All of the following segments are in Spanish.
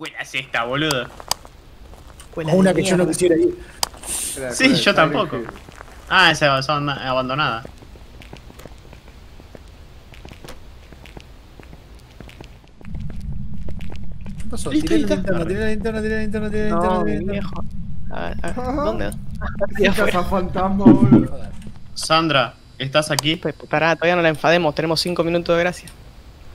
escuela es esta, boludo? Escuela O una que yo no quisiera ir. Era Sí, yo tampoco. Ah, esa son abandonada. ¿Qué pasó? La linterna, tiré la linterna, tiré la linterna, tiré la linterna. No, tiré mi la linterna. viejo. A ver, a ver, ¿dónde? Fantasma, boludo. Sandra, ¿estás aquí? Pues, Pará, todavía no la enfademos, tenemos 5 minutos de gracia.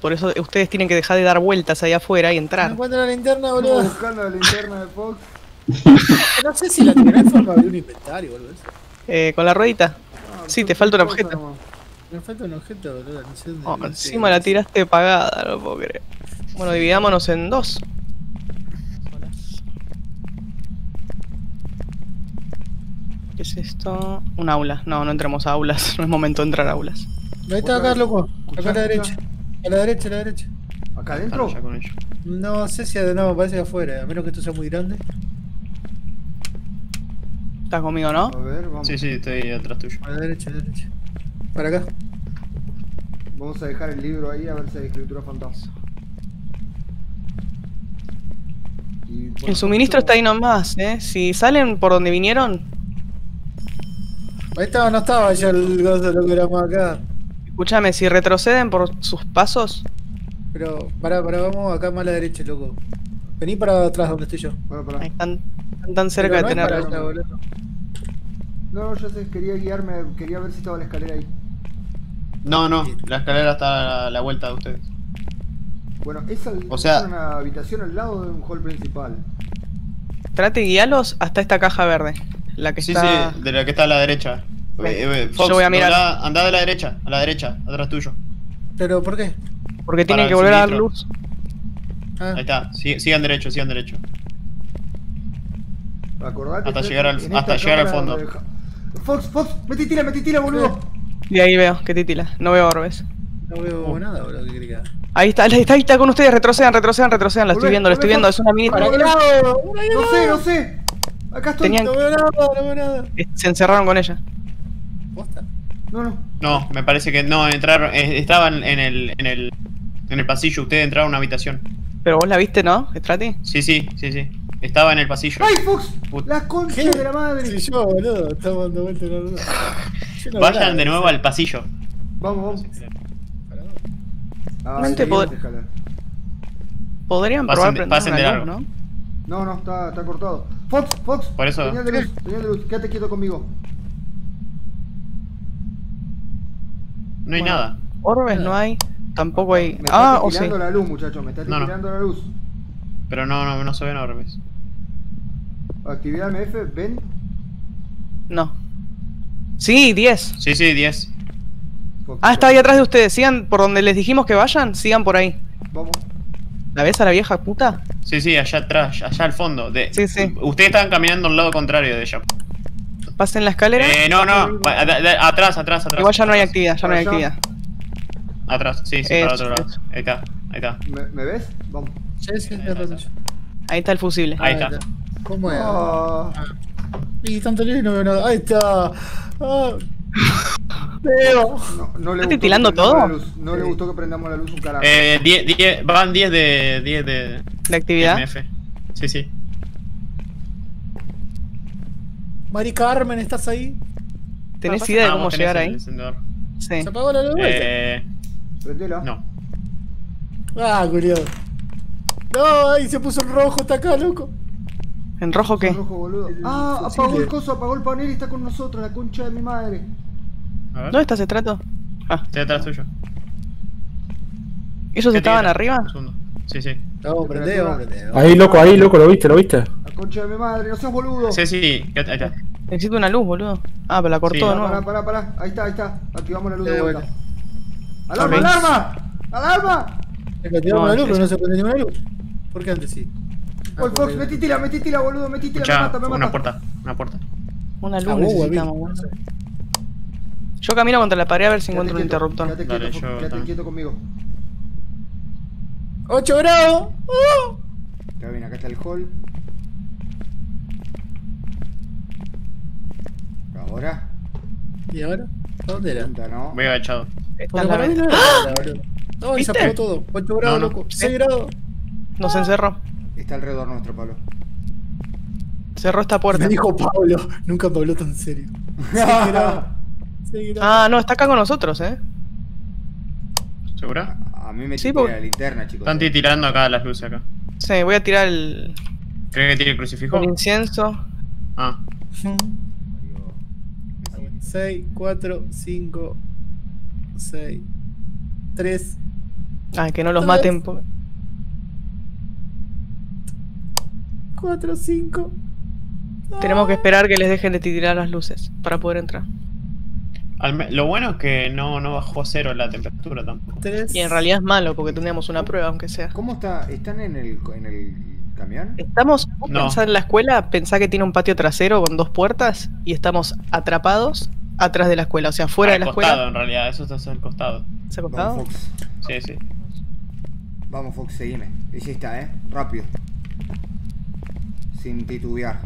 Por eso ustedes tienen que dejar de dar vueltas ahí afuera y No entrar. encuentro la linterna, boludo. buscando la linterna de Fox. No sé si la tiré en forma de un inventario, boludo. Eh, con la ruedita. Ah, Sí, te falta un objeto. nomás. Me falta un objeto, boludo. No sé dónde. Oh, no encima la tiraste pagada, no puedo creer. Bueno, dividámonos en dos. ¿Qué es esto? Un aula. No, no entremos a aulas. No es momento de entrar a aulas. Ahí está acá, loco. Acá a la derecha. A la derecha, a la derecha. ¿Acá adentro? Ya con ello. No sé si no, parece que afuera, a menos que esto sea muy grande. ¿Estás conmigo, no? A ver, vamos. Sí, sí, estoy atrás tuyo. A la derecha, a la derecha. Para acá. Vamos a dejar el libro ahí a ver si hay escritura fantasma. El suministro está ahí nomás, ¿eh? Si salen por donde vinieron, Ahí estaba, no estaba ya el gozo lo que éramos acá. Escúchame, si retroceden por sus pasos, Pero, pará, pará, vamos acá más a la derecha, loco. Vení para atrás donde estoy yo. Pará, están, están tan cerca Pero de tener. allá, boludo. No, yo sé, quería guiarme, quería ver si estaba la escalera ahí. No, no, la escalera está a la, la vuelta de ustedes. Bueno, esa O sea- es una habitación al lado de un hall principal. Trate de guiarlos hasta esta caja verde. La que Sí, está. sí, de la que está a la derecha. Ven, Eh, eh, Fox, yo voy a mirar. Anda, anda de la derecha, a la derecha, atrás tuyo. Pero, ¿por qué? Porque tienen que volver a dar luz. Ah, Ahí está, sí- sigan derecho, sigan derecho. Acordate Hasta llegar al- hasta llegar al fondo. deja- Fox, Fox, metí tira, metí tira, boludo. Y ahí veo, que titila. No veo orbes. no veo nada, boludo, ¿qué querés que haga? Ahí está, ahí está, ahí está con ustedes. Retrocedan, retrocedan, retrocedan. La estoy viendo, la estoy viendo. Fox. Es una mini. Para ¿Para qué qué lado? ¡Una No sé, no sé. Acá estoy. Tenían- No veo nada, no veo nada. Se encerraron con ella. ¿Posta? No, no. No, me parece que no, entraron, estaban en el, en el, en el pasillo, ustedes entraron a una habitación. Pero vos la viste, ¿no, Strati? Sí, sí, sí, sí. Estaba en el pasillo. ¡Ay, Fox! Put- La concha ¿Qué? de la madre. Sí, yo, boludo, estamos dando vueltas en la no veo Vayan de nuevo al pasillo. Vamos, vamos. Ah, ahí pod-. Podrían Pasen probar pasen de luz, largo. ¿no? No, no, está, está cortado. Fox, Fox. Por eso- Señal de luz, señal de luz. Quédate quieto conmigo. No hay Bueno. nada. Orbes no hay. Tampoco hay. Me Ah, está o sí. tirando la luz, muchachos. Me está No, no. tirando la luz. Pero no, no, no se ven orbes. Actividad MF, ven. No. Sí, 10. Sí, sí, 10. Fox, Ah, está ahí atrás de ustedes. Sigan por donde les dijimos que vayan. Sigan por ahí. Vamos. ¿La ves a la vieja puta? Sí, sí, allá atrás, allá al fondo. De, Sí, sí. Ustedes estaban caminando al lado contrario de ella. Pasen la escalera. Eh, no, no, atrás, atrás, atrás. Igual ya no hay actividad, ya no hay actividad. Atrás, sí, sí, Eso, para otro lado. Ahí está, ahí está. ¿Me, me ves? Vamos. Sí, sí, sí, atrás tuyo. Ahí está el fusible. Ahí está. ¿Cómo es? Ah, Y tanto lejos y no veo nada. Ahí está. Ah. Veo. no, no le ¿Estás todo? No le gustó que prendamos la luz un carajo. Eh, die- die- van 10 de 10 de ¿De actividad? MF. Sí, sí. Mari Carmen, ¿estás ahí? ¿Tenés idea de cómo llegar ahí? Sí. ¿Se apagó la luz? Eh, Prendela. no. Ah, culiado. No, ahí se puso en rojo, está acá, loco. ¿En rojo qué? Rojo, boludo. Ah, fusible. apagó el coso, apagó el panel y está con nosotros, la concha de mi madre. A ver. ¿Dónde está ese trato? Ah, Estoy atrás tuyo. ¿ellos ¿Qué estaban arriba? Sí, sí. Ahí, loco, ahí, loco, ¿lo viste? ¿Lo viste? La concha de mi madre, no seas boludo. Sí, sí, ahí está. Necesito una luz, boludo. Ah, pero la cortó Sí. de Pará, pará, pará. Ahí está, ahí está. Activamos la luz De de vuelta. ¡Alarma, Ok. alarma! ¡Alarma! Venga, tiramos No, la luz, pero no se prende ninguna luz. ¿Por qué antes sí? Ah, Oye, Fox, porque- metí tira, metí tira, boludo, metí tira, me mata, me una mata. puerta, una puerta. Una luz Ah, necesitamos, boludo. Yo camino contra la pared a ver si Quédate encuentro un quieto, interruptor. Quédate Dale, quieto, yo Fox, quédate quieto conmigo. 8 grados. ¡Ah! Acá bien, acá está el hall. Ahora. ¿Y ahora? ¿Dónde era? Punta, ¿no? Voy agachado. Esta Porque es la mí vez. no era nada, boludo. No, y se ¿Viste? apagó todo. 8 grados, No, no. loco. 6 grados. Nos encerró. Está alrededor nuestro, Pablo. Cerró esta puerta. Me dijo Pablo. Nunca me habló tan serio. Ah, no, está acá con nosotros, eh. ¿Segura? A mí me Sí, tira porque- la linterna, chicos. Están tirando acá las luces acá. Sí, voy a tirar el, ¿Crees que tire el crucifijo? el incienso. Ah. 6, 4, 5, 6, 3. Ay, que no los maten. po- 4, 5. Tenemos que esperar que les dejen de tirar las luces para poder entrar. Lo bueno es que no, no bajó a cero la temperatura tampoco. 3. Y en realidad es malo porque tendríamos una prueba, aunque sea. ¿Cómo está? ¿Están en el, en el camión? Estamos, vos No. en la escuela, pensá que tiene un patio trasero con dos puertas y estamos atrapados atrás de la escuela, o sea, fuera de la costado, escuela. en realidad, eso está al costado. ¿Se ha Vamos? Fox. Sí, sí. Vamos, Fox, seguime. Y sí está, ¿eh? Rápido. Sin titubear.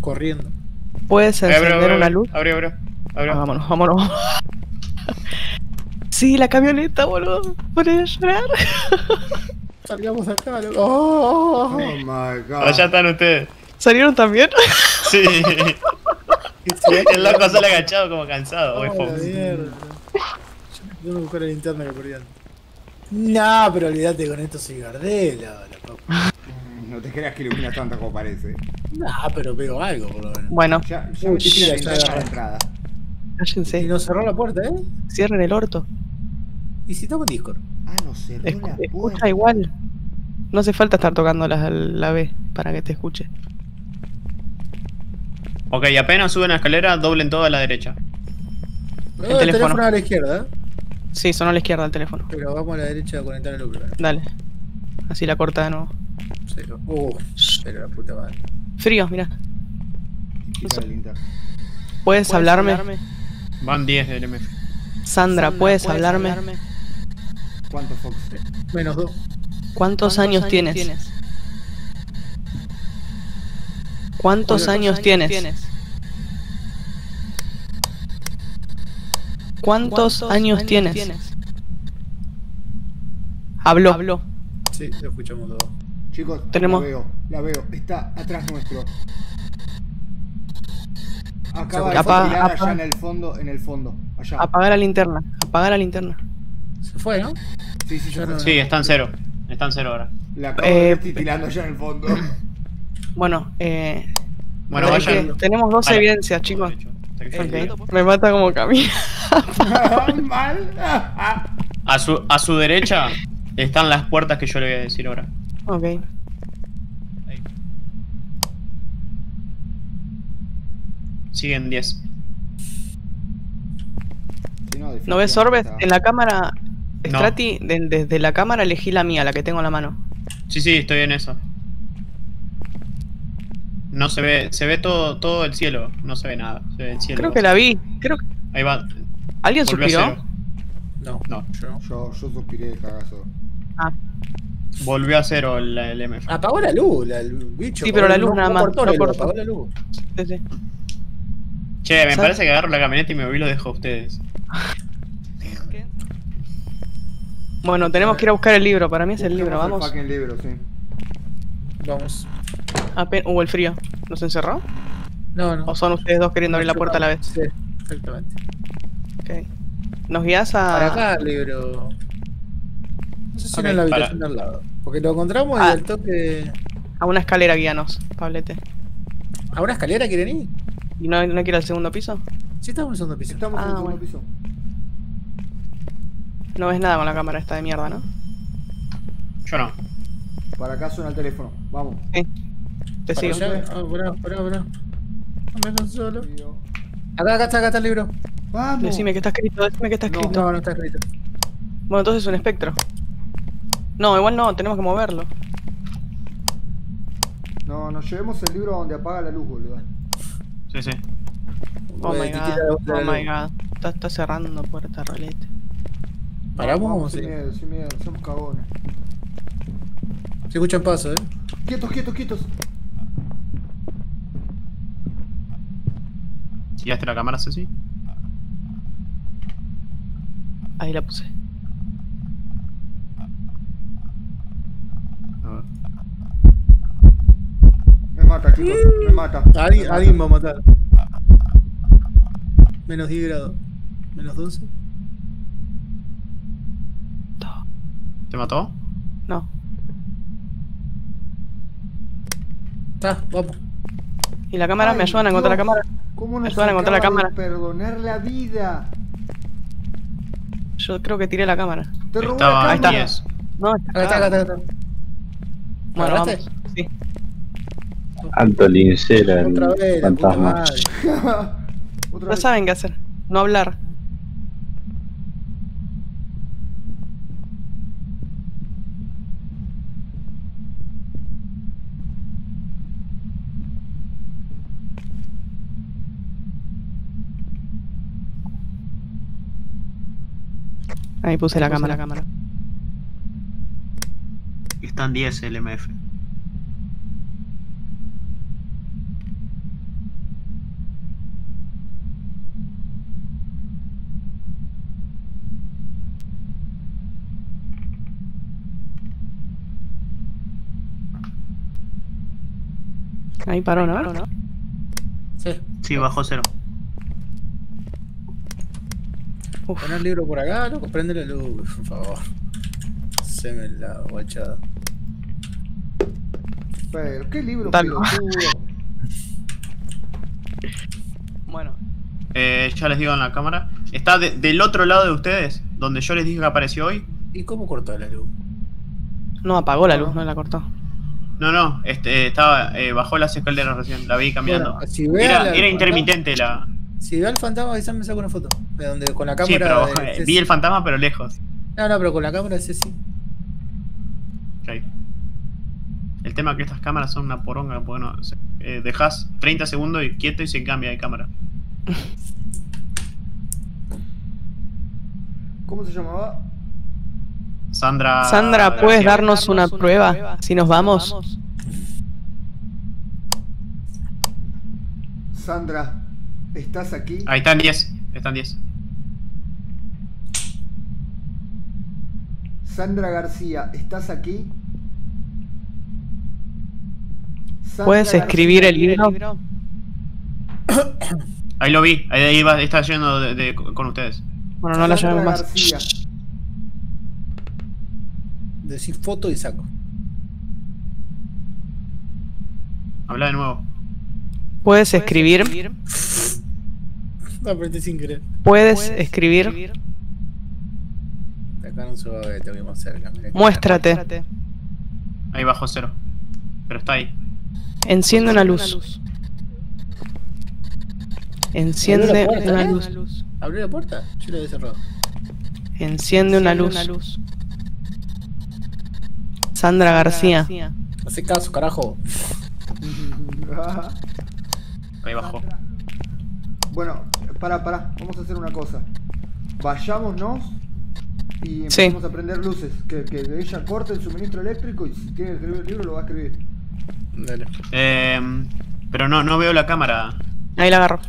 Corriendo. ¿Puedes Abre, encender abre, una abre, luz? Abre, abre. abre. Ah, vámonos, vámonos. sí, la camioneta, boludo. Voy a llorar. Salgamos acá, loco. Oh, Oh my god. Allá están ustedes. ¿Salieron también? Sí. El loco sale agachado como cansado. Hoy Oh, mierda. Yo que buscar la linterna que perdían. Nah, pero olvídate con esto soy Gardela. la. No te creas que ilumina tanto como parece. Nah, pero pego algo por lo menos. Bueno, Ya, ya Uy, metí sí, la ya entrada. Y cállense. nos cerró la puerta, ¿eh? Cierren el orto. Y si estamos en Discord. Ah, no cerró Escu- la escucha puerta. igual. No hace falta estar tocando la, la B para que te escuche. Ok, apenas suben la escalera, doblen todo a la derecha. No, el teléfono. teléfono a la izquierda, ¿eh? Sí, sonó a la izquierda el teléfono. Pero vamos a la derecha a conectar el luz. Dale. Así la corta de nuevo. Cero. Uh, pero la puta madre. Frío, la linterna. ¿Puedes, hablarme? Van 10 del MF. Sandra, ¿puedes, hablarme? ¿Cuánto, Fox? Menos dos. ¿Cuántos, años, tienes? ¿Cuántos, ¿Cuántos años, tienes? ¿Cuántos, años, tienes? Habló. Habló. Sí, lo escuchamos todo. Chicos, Tenemos- la veo, la veo. Está atrás nuestro. Acaba de Apa- tirar apa- allá en el fondo, en el fondo. Allá. Apaga la linterna. Apaga la linterna. Se fue, ¿no? Sí, sí, Yo no-. Sí, están cero. Están cero ahora. La acabo Eh, titilando allá en el fondo. Bueno, eh. Bueno, hay vayan. que- tenemos dos Vale. evidencias, chicos. Ok. Me mata como camina. Mal. A su, a su derecha están las puertas que yo le voy a decir ahora. Ok. Ahí. Siguen 10. Sí, ¿No ves orbes? En la cámara. No. Strati, de- desde la cámara elegí la mía, la que tengo en la mano. Sí, sí, estoy en eso. No se ve, se ve todo, todo el cielo, no se ve nada. Se ve el cielo. Creo que la vi. Creo que. Ahí va. ¿Alguien Volvió suspiró? No. No. Yo. Yo, yo suspiré de cagazo. Ah, Volvió a cero el, el MF. Apagó la luz, la, el bicho. Sí, pero la no- luz nada no más, cortó no la luz, cortó. apagó la luz. sí, sí. Che, me ¿Sabes? parece que agarro la camioneta y me voy y lo dejo a ustedes. Bueno, tenemos que ir a buscar el libro. Para mí es el libro, vamos. El fucking libro, sí. Vamos. Ape- Hubo el frío. ¿Nos encerró? No, no. ¿O son ustedes dos queriendo abrir la puerta a la vez? Sí, exactamente. Ok. ¿Nos guías a.? Para acá el libro. No sé si Ok, no en la para- habitación de al lado. Porque lo encontramos y Ah. al toque. A una escalera guíanos, Pablete. ¿A una escalera quieren ir? ¿Y no, no quiere al segundo piso? Sí, estamos en el segundo piso. Estamos en Ah, el segundo bueno. piso. No ves nada con la cámara esta de mierda, ¿no? Yo no. Para acá suena el teléfono. Vamos. Sí. Te sigo. Ah, pará, pará, pará. No me dejan solo. Acá, acá está, acá está el libro. Vamos. Decime que está escrito, decime que está escrito. No, no está escrito. Bueno, entonces es un espectro. No, igual no, tenemos que moverlo. No, nos llevemos el libro donde apaga la luz, boludo. Sí, sí. Oh my god, oh my god. Está, está cerrando puerta, rolete. ¿Paramos Vamos, sí? sin miedo, sin miedo, somos cagones. Se escuchan pasos, eh. Quietos, quietos, quietos. ¿Tiraste la cámara, Ceci? Ahí la puse. A ver. Me mata, chicos, me mata. Alguien, alguien va a matar. Menos 10 grados. Menos 12. ¿Te mató? No. Está, vamos. ¿Y la cámara? Ay, ¿Me ayudan a encontrar no. la cámara? ¿Cómo nos ayudan a encontrar la acaba de cámara? perdonar la vida? Yo creo que tiré la cámara. Te robó Estaba la cámara. 10. No, Acá está, acá está, acá está. Bueno, vamos. Sí. Alto lincera el Otra vez, la puta fantasma. Otra No vez. saben qué hacer. No hablar. Ahí puse la cámara. Está en 10 el MF. Ahí paró, ¿no? Sí. Sí, bajó cero. Uf. Poner el libro por acá, loco. Prende la luz, por favor. Se me la guachada. Pero, ¿qué libro? Bueno, Eh, ya les digo en la cámara. Está de- del otro lado de ustedes, donde yo les dije que apareció hoy. ¿Y cómo cortó la luz? no apagó la luz, no la cortó. No, no, este, estaba, eh, bajó las escaleras recién, la vi cambiando. Bueno, si ve era, a la- era intermitente la. Si ve al fantasma, avísame, me saco una foto. De donde, con la Sí, cámara. pero de eh, vi el fantasma, pero lejos. No, no, pero con la cámara de Ceci. Ok. El tema es que estas cámaras son una poronga, porque no. se- eh, dejas 30 segundos y quieto y se cambia de cámara. ¿Cómo se llamaba? Sandra. Sandra, ¿puedes García. darnos una prueba? Si nos vamos. Sandra, ¿estás aquí? Ahí están 10. Están 10. Sandra García, ¿estás aquí? Sandra ¿Puedes escribir el libro? Ahí lo vi. Ahí, ahí va, está yendo de- de- con ustedes. Bueno, no la Sandra llevemos más. García, Decir foto y saco. Habla de nuevo. ¿Puedes escribir? apreté sin querer. ¿Puedes escribir? De acá no se va a ver, te voy más cerca. mirá que- Muéstrate. Ahí bajó cero. Pero está ahí. Enciende una luz. Enciende Abrió la puerta, una ¿eh? luz. ¿Abrió la puerta? Yo la había cerrado. Enciende una luz. Sandra García. Hace caso, carajo. Ahí bajó. Bueno, para, para, vamos a hacer una cosa. Vayámonos y Sí. empecemos a prender luces. Que, que ella corte el suministro eléctrico y si tiene que escribir el libro lo va a escribir. Dale. Eh, pero no, no veo la cámara. Ahí la agarro.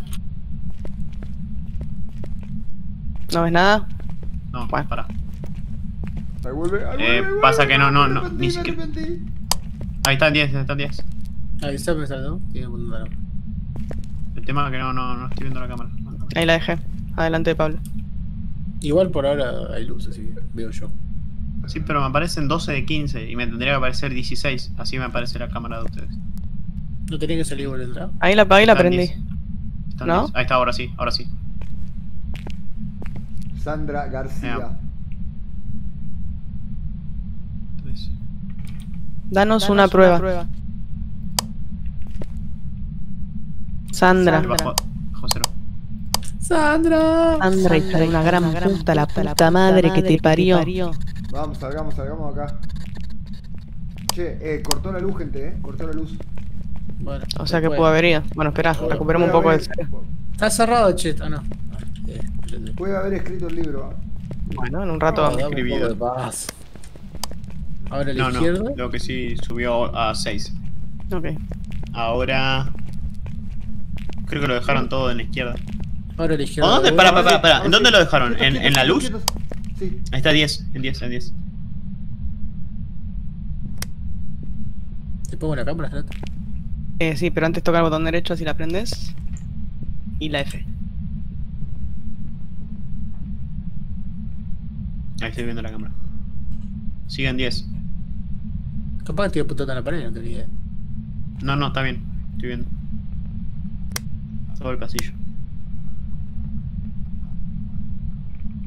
¿No ves nada? No, Bueno. para. Ahí vuelve, ahí Eh, vuelve, pasa vuelve, que no, no, no, arrepentí, ni me siquiera- arrepentí. Ahí están 10, están 10. Ahí está pensando, Tiene que El tema es que no, no, no estoy viendo la cámara. Ahí la dejé. Adelante de Pablo. Igual por ahora hay luz, así que veo yo. Sí, pero me aparecen 12 de 15 y me tendría que aparecer 16. Así me aparece la cámara de ustedes. ¿No tenía que salir por el entrada? Ahí la apagué y la prendí. 10. Están ¿No? 10. Ahí está, ahora sí, ahora sí. Sandra García. Ya. Entonces, Danos, una, prueba. Sandra. ¡Sandra! Sandra, hija de una gran puta, la puta madre que te parió. Vamos, salgamos, salgamos acá. Che, eh, cortó la luz, gente, eh. Cortó la luz. Bueno, O sea que pudo haber ido. Bueno, espera, Puede- recuperemos un poco haber- cero. Está cerrado, chet. Ah, no. Puede haber escrito el libro. Bueno, en un No, rato. dame un escribido. de. Ahora a la No, no. izquierda. Creo que sí subió a 6. Ok. Ahora. Creo que lo dejaron todo en la izquierda. Ahora. ¿O dónde? Pará, sí. pará, pará. Ahora ¿En dónde lo dejaron? ¿En, en la luz? Sí. Ahí está 10, en 10, en 10. ¿Te pongo la cámara, Zlatan? Eh, sí, pero antes toca el botón derecho si la prendes. Y la F. Ahí estoy viendo la cámara. Siguen 10. Capaz que estoy apuntando a la pared, no tenía idea. No, no, está bien. Estoy viendo. Todo el pasillo.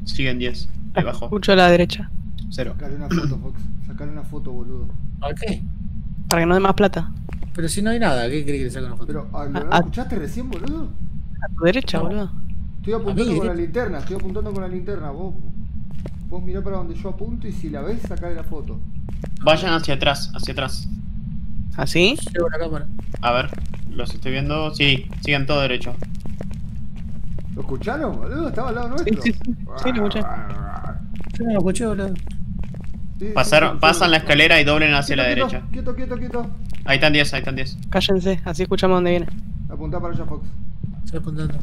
Siguen 10. Ahí bajó. Escucho a la derecha. Cero. Sacale una foto, Fox. Sacale una foto, boludo. ¿A qué? Para que no dé más plata. Pero si no hay nada, ¿qué crees que le saque una foto? Pero, ah, ¿lo Ah, no ah. escuchaste recién, boludo? A tu derecha, No. boludo. Estoy apuntando con la linterna, estoy apuntando con la linterna. Vos, vos mirá para donde yo apunto y si la ves, sacale la foto. Vayan hacia atrás, hacia atrás. ¿Así? Llevo la cámara. A ver, los estoy viendo. Sí, siguen todo derecho. ¿Lo escucharon, boludo? Estaba al lado Sí, nuestro. sí, sí. Sí, lo escuché. Yo no lo escuché, boludo. Sí, sí, Pasaron, sí, pasan sí. la escalera y doblen hacia Quieto, la quieto, derecha. Quieto, quieto, quieto. Ahí están 10, ahí están 10. Cállense, así escuchamos dónde viene. Apuntá para allá, Fox. Estoy apuntando.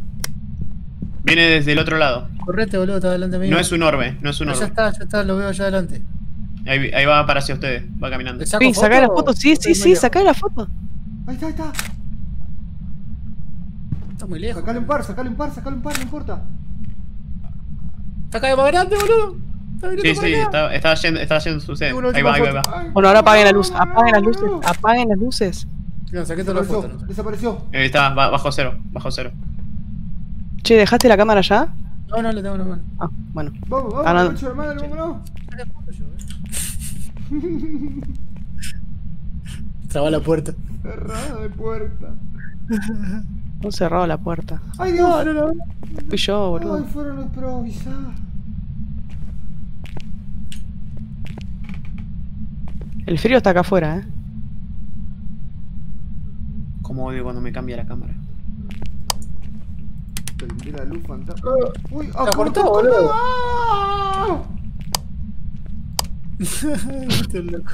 Viene desde el otro lado. Correte, boludo, está delante mío. No es un orbe, no es un Ah, ya orbe. está, ya está, lo veo allá adelante. Ahí, ahí va para hacia ustedes, va caminando. ¿Le saco Sí, sacá la foto. Sí, sí, sí, sacá la foto. Ahí está, ahí está. Está muy lejos. Sacale un par, sacale un par, sacale un par, no importa. Está acá más grande, boludo. Sí, para sí, está, está yendo, está yendo. Tengo una Ahí va, ahí va, Bueno, ahora apaguen la luz. Apaguen las luces. Apaguen las luces. Saqué la foto. Desapareció. Ahí está, ba- bajo cero, bajo cero. Che, ¿dejaste la cámara ya? No, no, le tengo una mano. Ah, bueno. Vamos, vamos, Ah, no. vámonos. Eh. Traba la puerta. Cerrada de puerta. No cerrado la puerta. Ay, Dios. Fui yo, boludo. Ay, fueron los improvisados. El frío está acá afuera, eh. Como odio cuando me cambia la cámara. Prendí la luz fantasma. Ah, Uy, la cortó, boludo. ¡Ah! Este loco.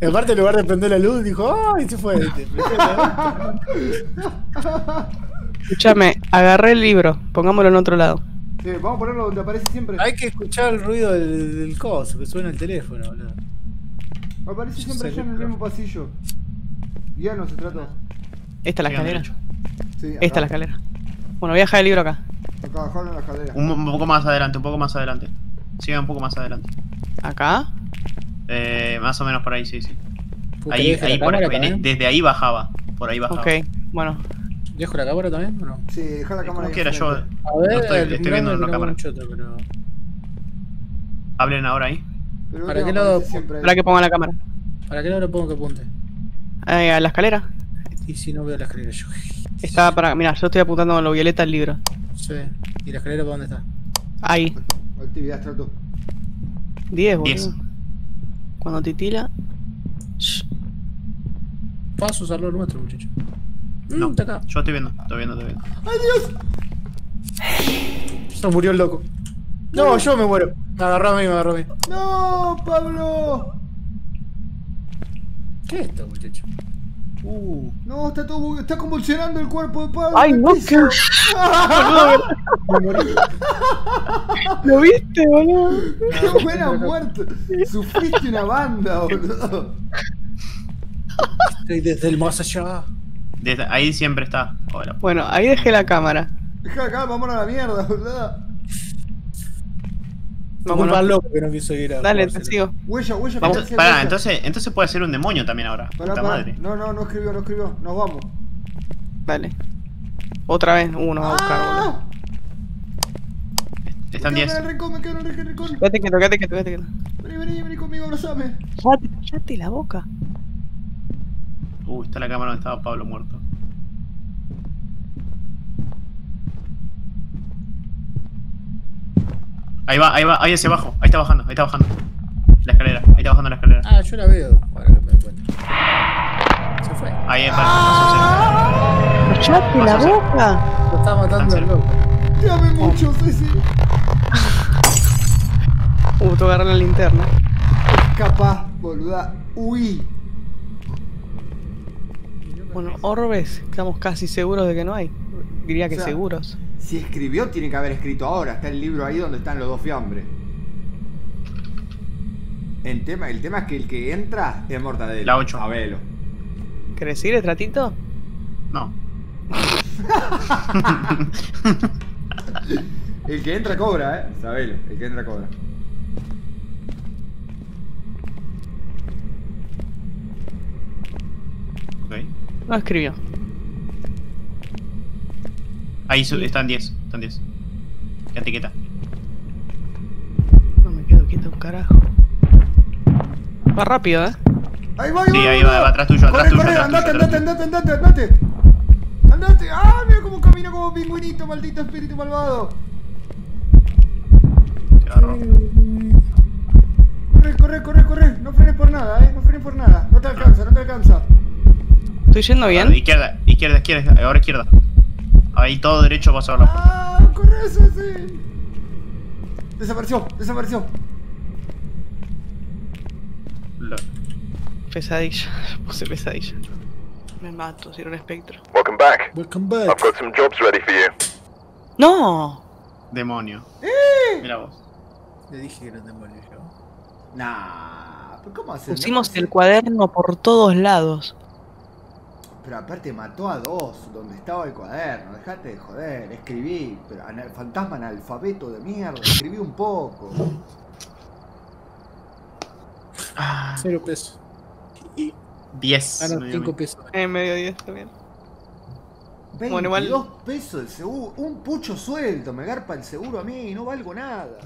Y aparte, en lugar de prender la luz, dijo, ¡ay! Se fue. Escúchame, agarré el libro. Pongámoslo en otro lado. Sí, vamos a ponerlo donde aparece siempre. Hay que escuchar el ruido del, del coso que suena el teléfono, boludo. Aparece siempre allá en el mismo pasillo. Ya no se trata. Esta es la escalera. Sí, acá. Esta es la escalera. Bueno, voy a dejar el libro acá. Acá en la escalera. Un, un poco más adelante, un poco más adelante. Sigan un poco más adelante. Acá. Eh, más o menos por ahí, sí, sí. Puta, Ahí, ¿dejo la ahí por ahí, en- desde ahí bajaba. Por ahí bajaba. Ok, bueno. ¿Dejo la cámara también o no? Sí, deja la cámara Como quiera, yo. A ver, No estoy- el estoy viendo Brandon una cámara. pero... Hablen ahora ahí. Pero ¿Para qué lado? Para que ponga la cámara. ¿Para qué no le pongo que apunte? Ahí, a la escalera. Y si no veo la escalera yo. Está para. Mira, yo estoy apuntando con lo violeta al libro. Sí. ¿Y la escalera para dónde está? Ahí. Actividad estrato. 10, boludo. Diez. Cuando titila. Shh. Paso a usar lo nuestro, muchacho. Mm, No, está acá. yo estoy viendo, estoy viendo, estoy viendo. Se murió el loco. No, yo me muero. Me agarró a mí, me agarró a mí. ¡No, Pablo! ¿Qué es esto, muchacho? Uh, No, está todo está convulsionando el cuerpo de Pablo. Ay, no, piso. qué. ¿Lo viste, boludo? ¡Qué buena muerte! Sufriste una banda, boludo. Estoy desde el más allá. desde ahí siempre está. Hola. Bueno, ahí dejé la cámara. Deja acá, vámonos a la mierda, boludo. Vamos más loco que no quiso ir a. Dale, te sigo. Huella, huella, Vamos, pará, huella. entonces, entonces puede ser un demonio también ahora. Pará, Puta pará. madre. No, no, no escribió, no escribió. Nos vamos. Dale. Otra vez. Nos va a buscar, boludo. ¡Ah! Están Me 10. quedo en el rincón, me quedo en el. Quédate. Vení, vení, vení conmigo, abrazame. Cállate, cállate la boca. Uh, está la cámara donde estaba Pablo muerto. Ahí va, ahí va, ahí hacia abajo. Ahí está bajando, ahí está bajando. La escalera, ahí está bajando la escalera. Ah, yo la veo. Ahora que me doy cuenta. Se fue. Ahí es para Cállate la boca. Lo estaba matando el loco. Amé mucho, Ceci. Uh, tengo agarrar la linterna. Capaz, boluda. Uy. Bueno, orbes, estamos casi seguros de que no hay. Diría que O sea, seguros. Si escribió, tiene que haber escrito ahora. Está el libro ahí donde están los dos fiambres. El tema, el tema es que el que entra es Mortadelo. La ocho. Abelo. ¿Querés ir, Estratito? No. El que entra cobra, eh. Sabelo, el que entra cobra. Ok. No escribió. Ahí están 10. Están 10. Quédate quieta. No me quedo quieto un carajo. Va rápido, ¿eh? Ahí va, Sí, ahí va, va atrás tuyo, atrás tuyo, corre, atrás andate, tuyo, andate, atrás andate, andate, andate. Andate. Ah, mira cómo camina como pingüinito, maldito espíritu malvado. Te agarró. Corre, corre, corre, corre. No frenes por nada, eh. No frenes por nada. No te alcanza, no te alcanza. ¿Estoy yendo bien? Izquierda, izquierda, izquierda. Ahora izquierda. Ahí todo derecho vas a la puerta. Ah, corre sí. Desapareció, desapareció. Pesadilla. Puse pesadilla. Me mato si era un espectro. Welcome back. Welcome back. I've got some jobs ready for you. ¡No! Demonio. Mira vos. Le dije que era un demonio yo. Nah, pero ¿cómo hacer? Pusimos el cuaderno por todos lados. Pero aparte mató a dos donde estaba el cuaderno. Dejate de joder, escribí. Pero fantasma analfabeto de mierda, escribí un poco. Cero pesos. 10. Ah, no, cinco pesos. En medio 10 también. 22 Bueno, igual- pesos el seguro. Un pucho suelto, me garpa el seguro a mí, no valgo nada.